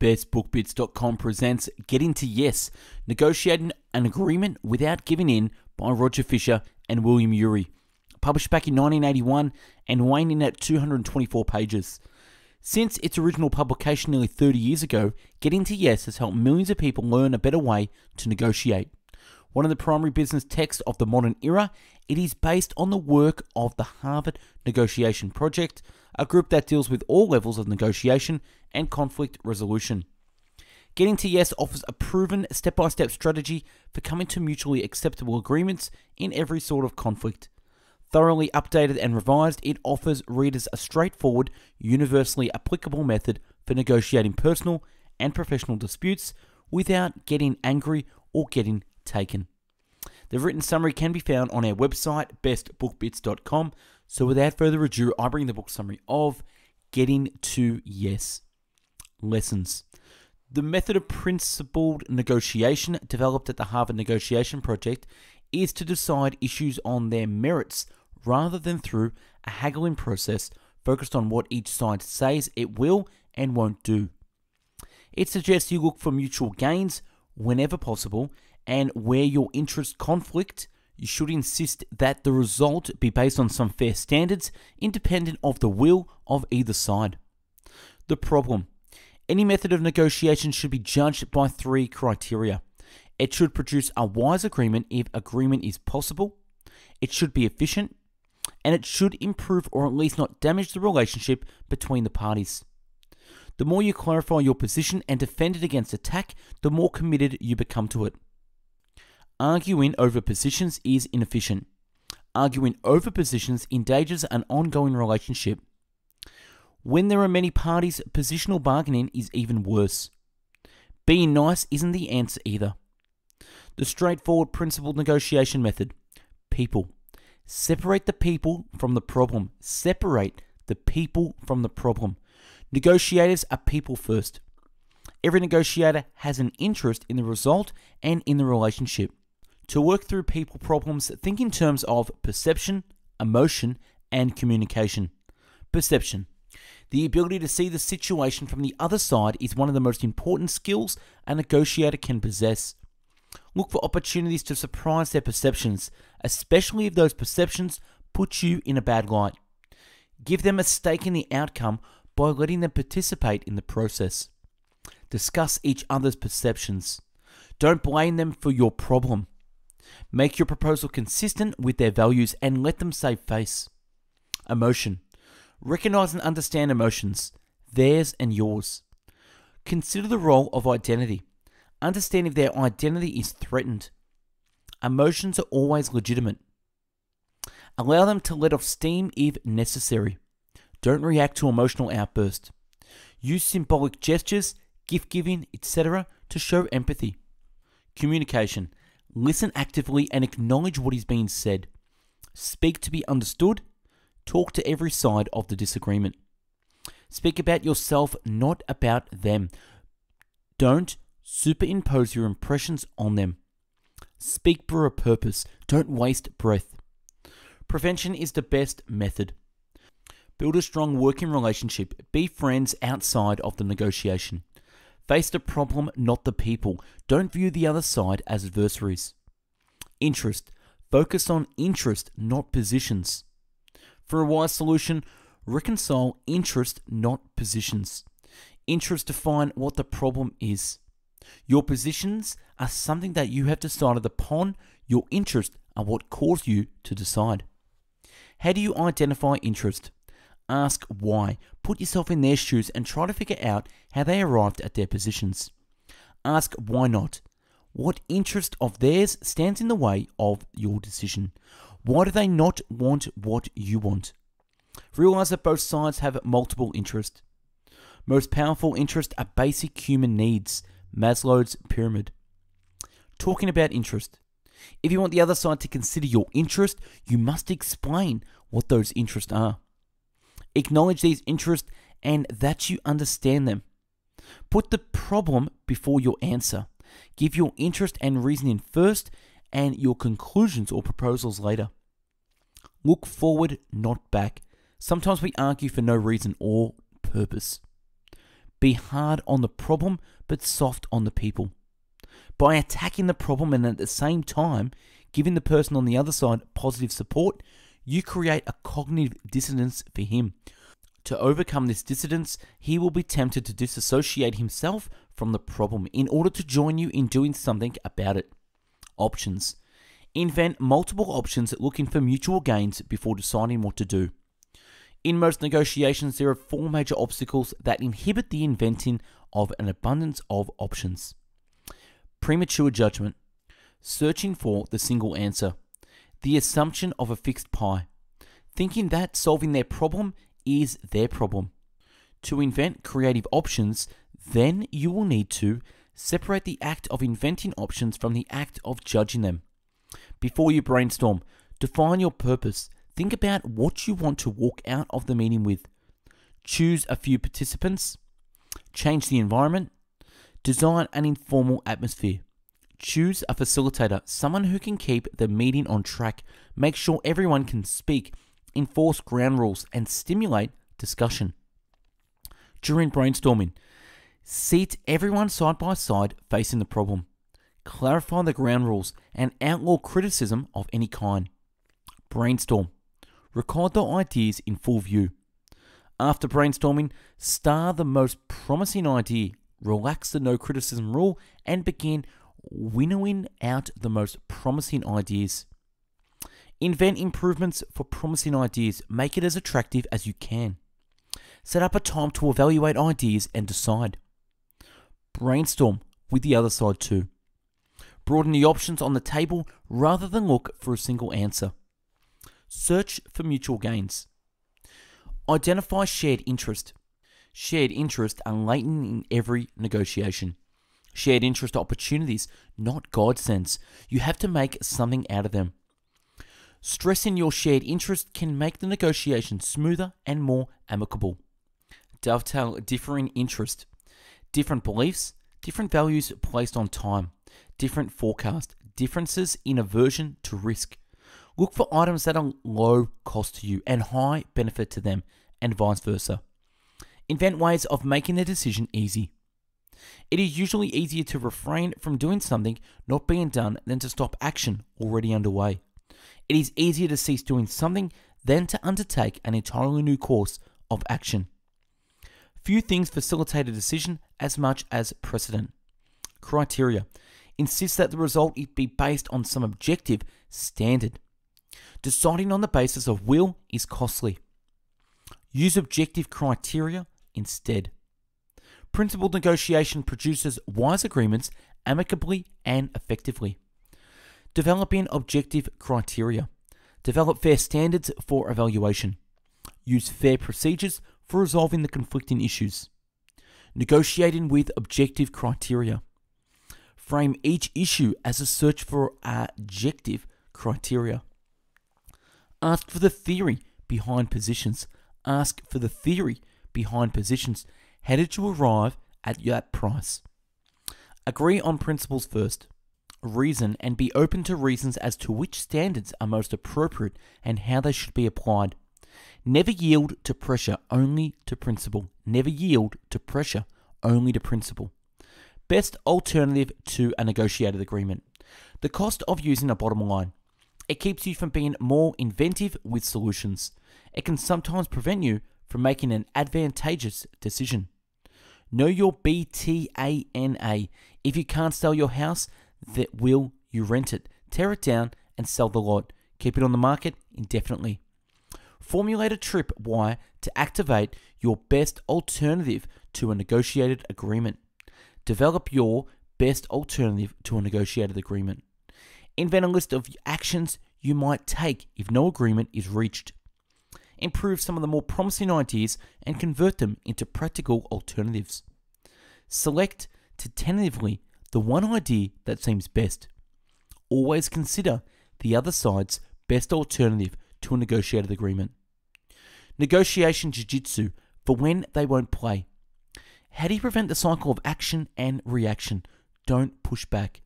BestBookBits.com presents Getting to Yes, Negotiating an Agreement Without Giving In by Roger Fisher and William Ury. Published back in 1981 and weighing in at 224 pages. Since its original publication nearly 30 years ago, Getting to Yes has helped millions of people learn a better way to negotiate. One of the primary business texts of the modern era, it is based on the work of the Harvard Negotiation Project, a group that deals with all levels of negotiation and conflict resolution. Getting to Yes offers a proven step by step strategy for coming to mutually acceptable agreements in every sort of conflict. Thoroughly updated and revised, it offers readers a straightforward, universally applicable method for negotiating personal and professional disputes without getting angry or getting taken. The written summary can be found on our website, bestbookbits.com. So, without further ado, I bring the book summary of Getting to Yes Lessons. The method of principled negotiation developed at the Harvard Negotiation Project is to decide issues on their merits rather than through a haggling process focused on what each side says it will and won't do. It suggests you look for mutual gains whenever possible and where your interests conflict, you should insist that the result be based on some fair standards, independent of the will of either side. The problem any method of negotiation should be judged by three criteria. It should produce a wise agreement if agreement is possible, it should be efficient, and it should improve or at least not damage the relationship between the parties. The more you clarify your position and defend it against attack, the more committed you become to it. Arguing over positions is inefficient. Arguing over positions endangers an ongoing relationship. When there are many parties, positional bargaining is even worse. Being nice isn't the answer either. The straightforward principled negotiation method people. Separate the people from the problem. Separate the people from the problem. Negotiators are people first. Every negotiator has an interest in the result and in the relationship. To work through people problems, think in terms of perception, emotion, and communication. Perception. The ability to see the situation from the other side is one of the most important skills a negotiator can possess. Look for opportunities to surprise their perceptions, especially if those perceptions put you in a bad light. Give them a stake in the outcome by letting them participate in the process. Discuss each other's perceptions. Don't blame them for your problem. Make your proposal consistent with their values and let them save face. Emotion. Recognize and understand emotions, theirs and yours. Consider the role of identity. Understand if their identity is threatened. Emotions are always legitimate. Allow them to let off steam if necessary. Don't react to emotional outbursts. Use symbolic gestures, gift giving, etc. to show empathy. Communication. Listen actively and acknowledge what is being said. Speak to be understood. Talk to every side of the disagreement. Speak about yourself, not about them. Don't superimpose your impressions on them. Speak for a purpose. Don't waste breath. Prevention is the best method. Build a strong working relationship. Be friends outside of the negotiation. Face the problem, not the people. Don't view the other side as adversaries. Interest. Focus on interest, not positions. For a wise solution, reconcile interest, not positions. Interest define what the problem is. Your positions are something that you have decided upon. Your interests are what cause you to decide. How do you identify interest? Ask why. Put yourself in their shoes and try to figure out how they arrived at their positions. Ask why not. What interest of theirs stands in the way of your decision? Why do they not want what you want? Realize that both sides have multiple interests. Most powerful interests are basic human needs, Maslow's pyramid. Talking about interest. If you want the other side to consider your interest, you must explain what those interests are. Acknowledge these interests and that you understand them. Put the problem before your answer. Give your interest and reasoning first and your conclusions or proposals later. Look forward, not back. Sometimes we argue for no reason or purpose. Be hard on the problem, but soft on the people. By attacking the problem and at the same time giving the person on the other side positive support, you create a cognitive dissonance for him. To overcome this dissonance, he will be tempted to disassociate himself from the problem in order to join you in doing something about it. Options Invent multiple options looking for mutual gains before deciding what to do. In most negotiations, there are four major obstacles that inhibit the inventing of an abundance of options premature judgment, searching for the single answer, the assumption of a fixed pie, thinking that solving their problem is their problem. To invent creative options, then you will need to separate the act of inventing options from the act of judging them. Before you brainstorm, define your purpose. Think about what you want to walk out of the meeting with. Choose a few participants. Change the environment. Design an informal atmosphere. Choose a facilitator, someone who can keep the meeting on track. Make sure everyone can speak. Enforce ground rules and stimulate discussion. During brainstorming, seat everyone side by side facing the problem clarify the ground rules, and outlaw criticism of any kind. Brainstorm. Record the ideas in full view. After brainstorming, star the most promising idea, relax the no criticism rule, and begin winnowing out the most promising ideas. Invent improvements for promising ideas, make it as attractive as you can. Set up a time to evaluate ideas and decide. Brainstorm with the other side too. Broaden the options on the table rather than look for a single answer. Search for mutual gains. Identify shared interest. Shared interest are latent in every negotiation. Shared interest opportunities, not godsends. You have to make something out of them. Stress in your shared interest can make the negotiation smoother and more amicable. Dovetail differing interest, different beliefs, different values placed on time different forecast, differences in aversion to risk. Look for items that are low cost to you and high benefit to them, and vice versa. Invent ways of making the decision easy. It is usually easier to refrain from doing something not being done than to stop action already underway. It is easier to cease doing something than to undertake an entirely new course of action. Few things facilitate a decision as much as precedent. Criteria insists that the result be based on some objective standard. Deciding on the basis of will is costly. Use objective criteria instead. Principled negotiation produces wise agreements amicably and effectively. Developing objective criteria. Develop fair standards for evaluation. Use fair procedures for resolving the conflicting issues. Negotiating with objective criteria frame each issue as a search for objective criteria. Ask for the theory behind positions. Ask for the theory behind positions. How did you arrive at that price? Agree on principles first. Reason and be open to reasons as to which standards are most appropriate and how they should be applied. Never yield to pressure, only to principle. Never yield to pressure, only to principle. Best alternative to a negotiated agreement. The cost of using a bottom line. It keeps you from being more inventive with solutions. It can sometimes prevent you from making an advantageous decision. Know your BATNA. If you can't sell your house, that will you rent it, tear it down, and sell the lot. Keep it on the market indefinitely. Formulate a trip wire to activate your best alternative to a negotiated agreement. Develop your best alternative to a negotiated agreement. Invent a list of actions you might take if no agreement is reached. Improve some of the more promising ideas and convert them into practical alternatives. Select to tentatively the one idea that seems best. Always consider the other side's best alternative to a negotiated agreement. Negotiation Jiu Jitsu for when they won't play. How do you prevent the cycle of action and reaction? Don't push back.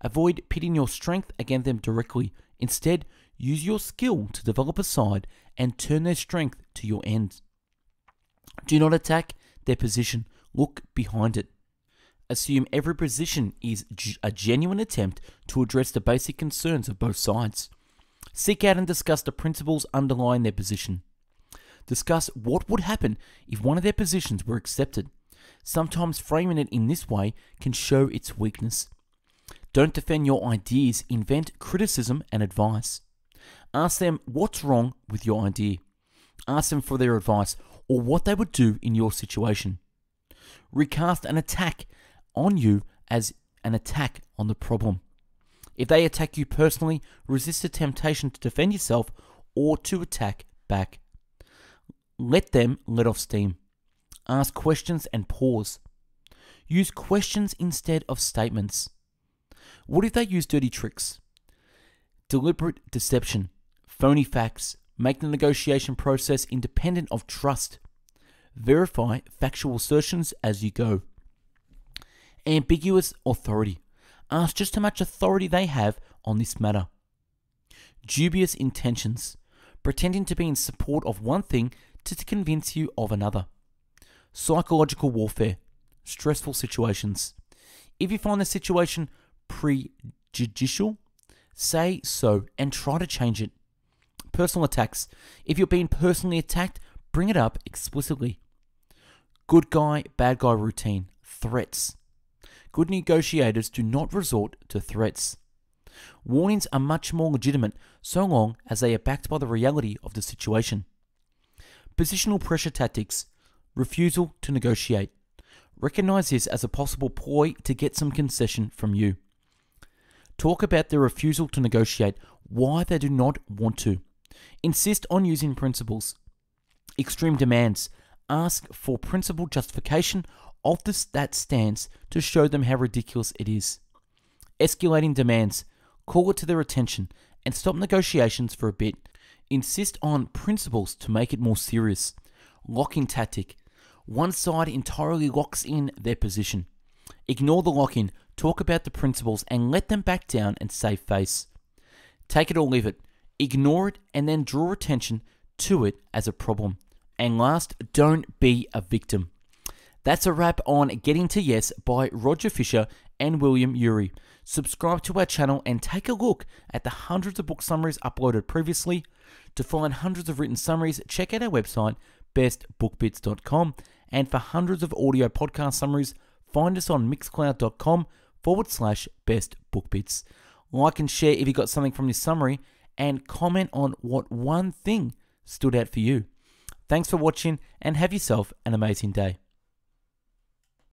Avoid pitting your strength against them directly. Instead, use your skill to develop a side and turn their strength to your ends. Do not attack their position. Look behind it. Assume every position is a genuine attempt to address the basic concerns of both sides. Seek out and discuss the principles underlying their position. Discuss what would happen if one of their positions were accepted. Sometimes framing it in this way can show its weakness. Don't defend your ideas, invent criticism and advice. Ask them what's wrong with your idea. Ask them for their advice or what they would do in your situation. Recast an attack on you as an attack on the problem. If they attack you personally, resist the temptation to defend yourself or to attack back. Let them let off steam. Ask questions and pause. Use questions instead of statements. What if they use dirty tricks? Deliberate deception, phony facts, make the negotiation process independent of trust. Verify factual assertions as you go. Ambiguous authority. Ask just how much authority they have on this matter. Dubious intentions. Pretending to be in support of one thing to convince you of another. Psychological warfare. Stressful situations. If you find the situation prejudicial, say so and try to change it. Personal attacks. If you're being personally attacked, bring it up explicitly. Good guy, bad guy routine. Threats. Good negotiators do not resort to threats. Warnings are much more legitimate so long as they are backed by the reality of the situation. Positional pressure tactics. Refusal to negotiate. Recognize this as a possible ploy to get some concession from you. Talk about their refusal to negotiate, why they do not want to. Insist on using principles. Extreme demands. Ask for principle justification of this, that stance to show them how ridiculous it is. Escalating demands. Call it to their attention and stop negotiations for a bit. Insist on principles to make it more serious. Lock in tactic. One side entirely locks in their position. Ignore the lock in, talk about the principles, and let them back down and save face. Take it or leave it. Ignore it and then draw attention to it as a problem. And last, don't be a victim. That's a wrap on Getting to Yes by Roger Fisher and William Ury. Subscribe to our channel and take a look at the hundreds of book summaries uploaded previously. To find hundreds of written summaries, check out our website, bestbookbits.com. And for hundreds of audio podcast summaries, find us on mixcloud.com forward slash best book bits. Like and share if you got something from this summary, and comment on what one thing stood out for you. Thanks for watching, and have yourself an amazing day.